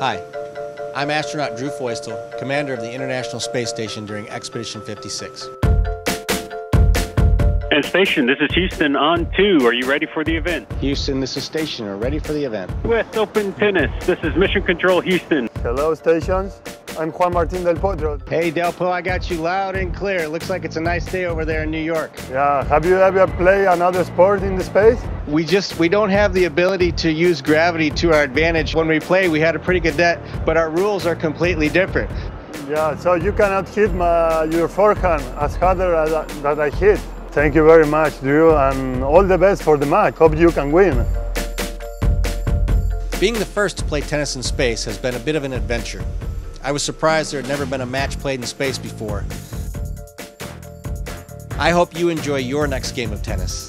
Hi, I'm astronaut Drew Feustel, commander of the International Space Station during Expedition 56. And Station, this is Houston on two. Are you ready for the event? Houston, this is Station. Are ready for the event. U.S. Open Tennis, this is Mission Control Houston. Hello, stations. I'm Juan Martin del Potro. Hey, Del Delpo, I got you loud and clear. Looks like it's a nice day over there in New York. Yeah, have you ever played another sport in the space? We just, we don't have the ability to use gravity to our advantage. When we play, we had a pretty good net, but our rules are completely different. Yeah, so you cannot hit my, your forehand as harder as I, that I hit. Thank you very much, Drew, and all the best for the match. Hope you can win. Being the first to play tennis in space has been a bit of an adventure. I was surprised there had never been a match played in space before. I hope you enjoy your next game of tennis.